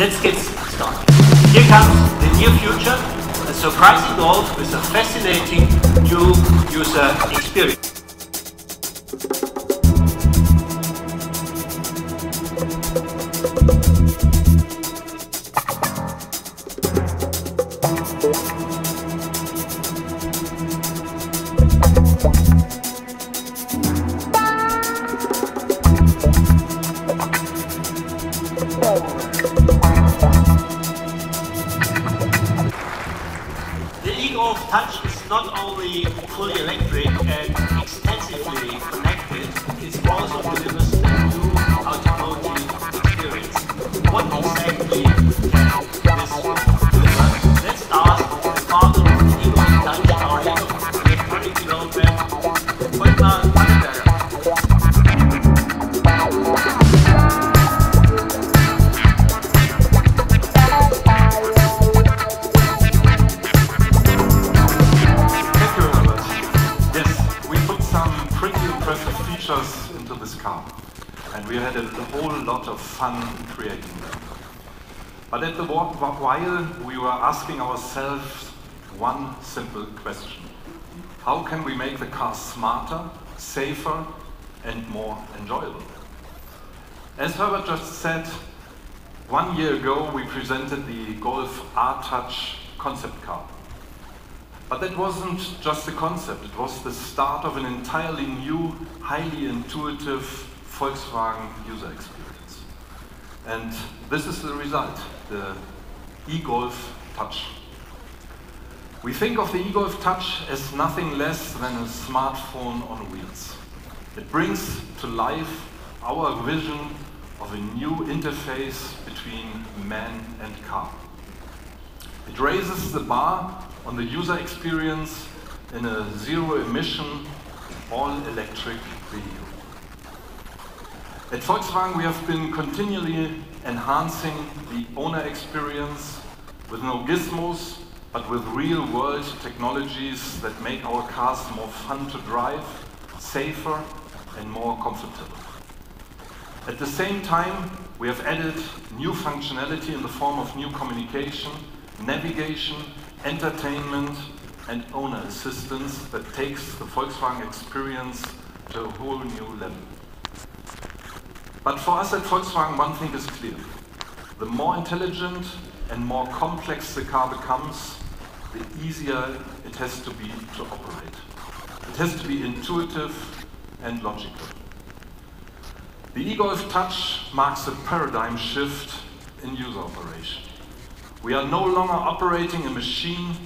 let's get started. Here comes the near future, a surprising golf with a fascinating new user experience. Not whole lot of fun creating them. But at the while, we were asking ourselves one simple question. How can we make the car smarter, safer, and more enjoyable? As Herbert just said, one year ago we presented the Golf R-Touch concept car. But that wasn't just a concept, it was the start of an entirely new, highly intuitive Volkswagen user experience. And this is the result, the e-Golf Touch. We think of the e-Golf Touch as nothing less than a smartphone on wheels. It brings to life our vision of a new interface between man and car. It raises the bar on the user experience in a zero emission, all electric vehicle. At Volkswagen, we have been continually enhancing the owner experience with no gizmos, but with real world technologies that make our cars more fun to drive, safer, and more comfortable. At the same time, we have added new functionality in the form of new communication, navigation, entertainment, and owner assistance that takes the Volkswagen experience to a whole new level. But for us at Volkswagen, one thing is clear. The more intelligent and more complex the car becomes, the easier it has to be to operate. It has to be intuitive and logical. The e-Golf Touch marks a paradigm shift in user operation. We are no longer operating a machine,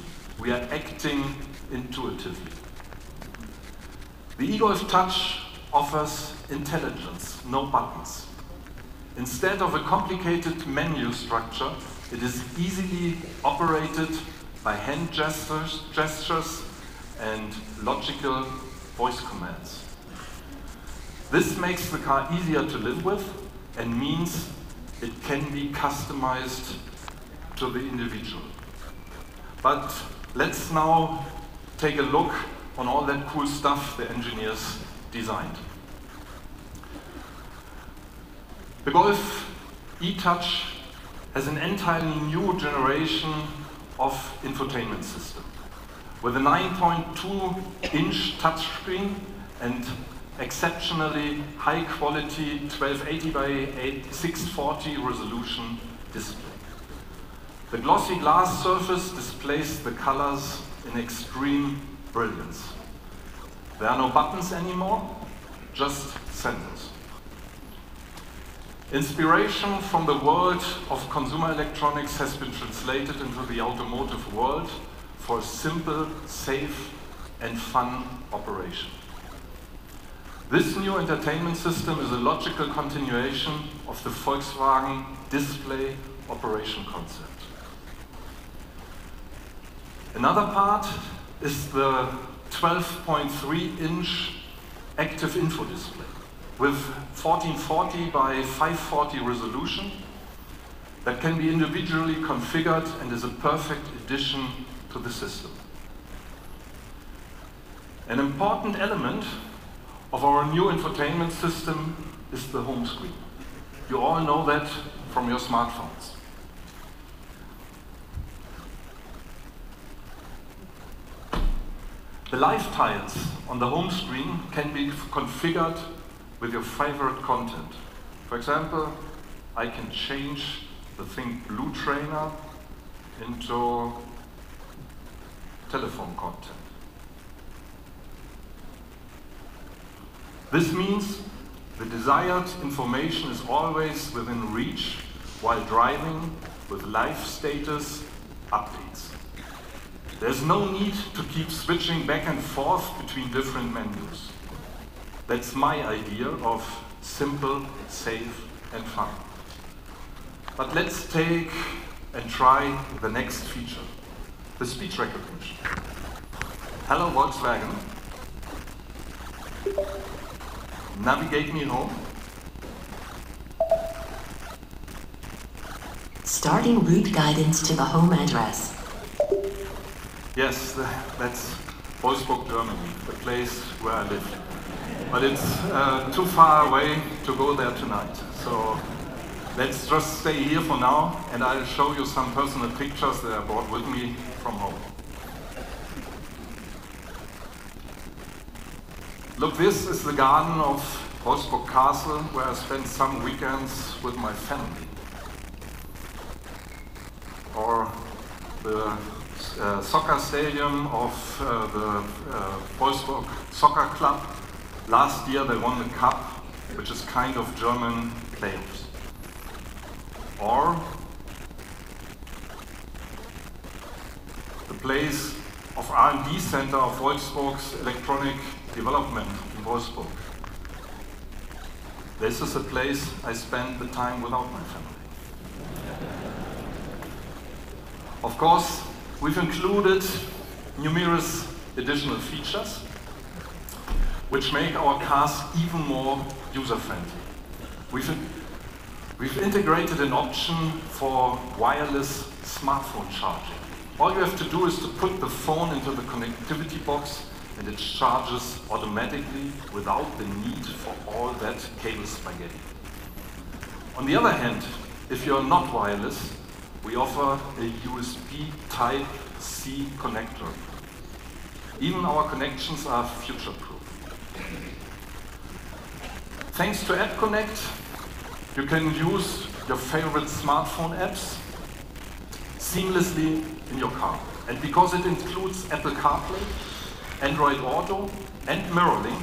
we are acting intuitively. The e-Golf Touch offers intelligence, no buttons. Instead of a complicated menu structure, it is easily operated by hand gestures, gestures and logical voice commands. This makes the car easier to live with and means it can be customized to the individual. But let's now take a look on all that cool stuff the engineers designed. The Golf e-Touch has an entirely new generation of infotainment system with a 9.2 inch touchscreen and exceptionally high quality 1280 by 8, 640 resolution display. The glossy glass surface displays the colors in extreme brilliance. There are no buttons anymore, just sensors. Inspiration from the world of consumer electronics has been translated into the automotive world for a simple, safe, and fun operation. This new entertainment system is a logical continuation of the Volkswagen display operation concept. Another part is the 12.3 inch active info display with 1440 by 540 resolution that can be individually configured and is a perfect addition to the system. An important element of our new infotainment system is the home screen. You all know that from your smartphones. The live tiles on the home screen can be configured with your favorite content. For example, I can change the Think Blue Trainer into telephone content. This means the desired information is always within reach while driving with life status updates. There's no need to keep switching back and forth between different menus. That's my idea of simple, safe, and fun. But let's take and try the next feature, the speech recognition. Hello Volkswagen. Navigate me home. Starting route guidance to the home address. Yes, that's Wolfsburg, Germany, the place where I live. But it's uh, too far away to go there tonight. So let's just stay here for now and I'll show you some personal pictures that I brought with me from home. Look, this is the garden of Wolfsburg Castle where I spent some weekends with my family. Or the uh, soccer stadium of uh, the uh, Wolfsburg Soccer Club. Last year they won the cup, which is kind of German playoffs. Or the place of R&D center of Wolfsburg's electronic development in Wolfsburg. This is a place I spend the time without my family. Of course, we've included numerous additional features which make our cars even more user-friendly. We've, we've integrated an option for wireless smartphone charging. All you have to do is to put the phone into the connectivity box and it charges automatically without the need for all that cable spaghetti. On the other hand, if you're not wireless, we offer a USB Type-C connector. Even our connections are future-proof. Thanks to App Connect, you can use your favorite smartphone apps seamlessly in your car. And because it includes Apple CarPlay, Android Auto, and MirrorLink,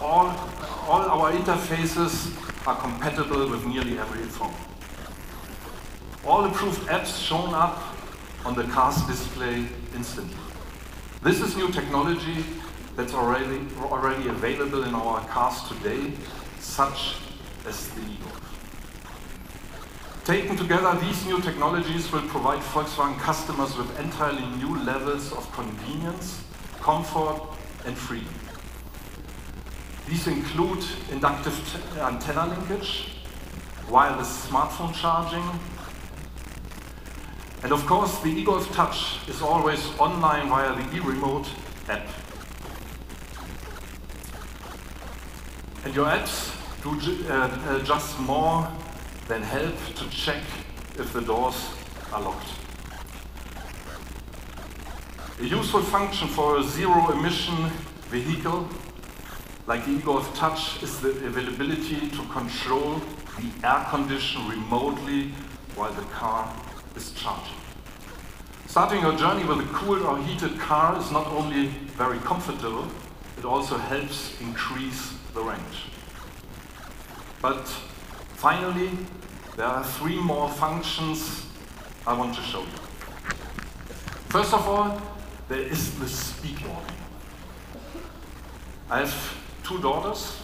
all, all our interfaces are compatible with nearly every phone. All approved apps shown up on the car's display instantly. This is new technology that's already, already available in our cars today, such as the e-Golf. Taken together, these new technologies will provide Volkswagen customers with entirely new levels of convenience, comfort, and freedom. These include inductive antenna linkage, wireless smartphone charging, and of course, the e-Golf Touch is always online via the e-Remote app. And your apps do uh, uh, just more than help to check if the doors are locked. A useful function for a zero-emission vehicle like the e-Golf Touch is the availability to control the air condition remotely while the car is charging. Starting your journey with a cooled or heated car is not only very comfortable, it also helps increase the range. But finally, there are three more functions I want to show you. First of all, there is the speed warning. I have two daughters.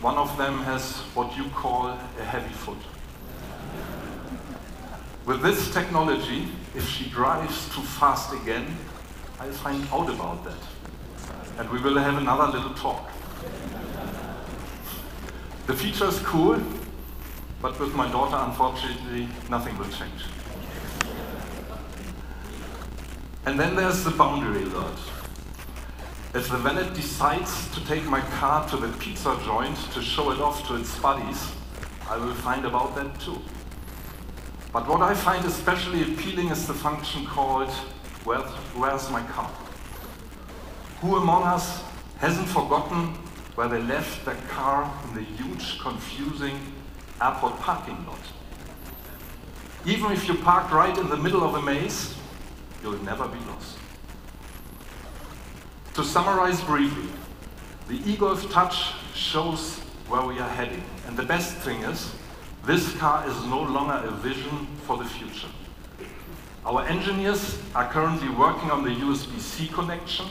One of them has what you call a heavy foot. With this technology, if she drives too fast again, I'll find out about that. And we will have another little talk. The feature is cool, but with my daughter, unfortunately, nothing will change. And then there's the boundary alert. If the valet decides to take my car to the pizza joint to show it off to its buddies, I will find about that too. But what I find especially appealing is the function called Where's, where's my car? Who among us hasn't forgotten where they left their car in the huge, confusing airport parking lot? Even if you park right in the middle of a maze, you'll never be lost. To summarize briefly, the e-Golf Touch shows where we are heading. And the best thing is, this car is no longer a vision for the future. Our engineers are currently working on the USB-C connection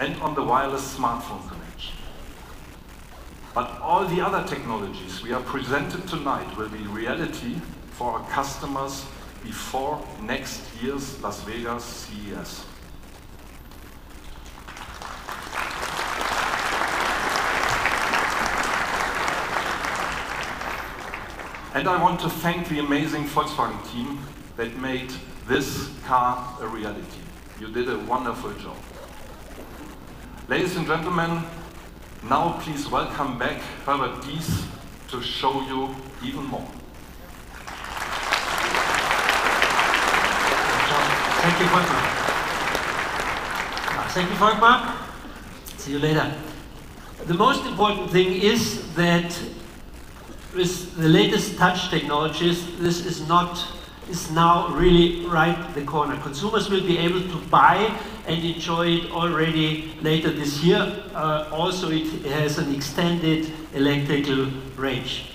and on the wireless smartphone. But all the other technologies we are presented tonight will be reality for our customers before next year's Las Vegas CES. And I want to thank the amazing Volkswagen team that made this car a reality. You did a wonderful job. Ladies and gentlemen, now please welcome back Herbert Diess to show you even more. Thank you, Volkmar. Uh, thank you, Volkmar. See you later. The most important thing is that with the latest touch technologies, this is not is now really right the corner. Consumers will be able to buy and enjoy it already later this year. Uh, also, it has an extended electrical range.